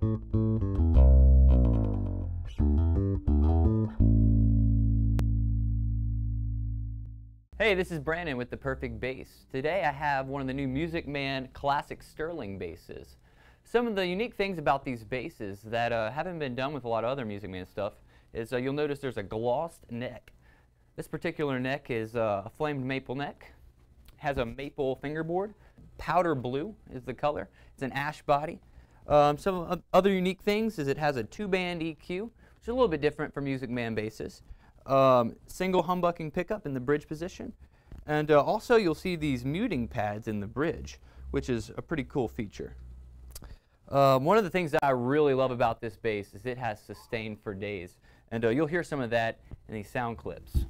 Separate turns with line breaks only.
Hey, this is Brandon with The Perfect Bass. Today I have one of the new Music Man Classic Sterling basses. Some of the unique things about these basses that uh, haven't been done with a lot of other Music Man stuff is uh, you'll notice there's a glossed neck. This particular neck is uh, a flamed maple neck, has a maple fingerboard, powder blue is the color, it's an ash body. Um, some other unique things is it has a two-band EQ, which is a little bit different from Music Man basses um, single humbucking pickup in the bridge position. And uh, also you'll see these muting pads in the bridge, which is a pretty cool feature. Um, one of the things that I really love about this bass is it has sustain for days. And uh, you'll hear some of that in these sound clips.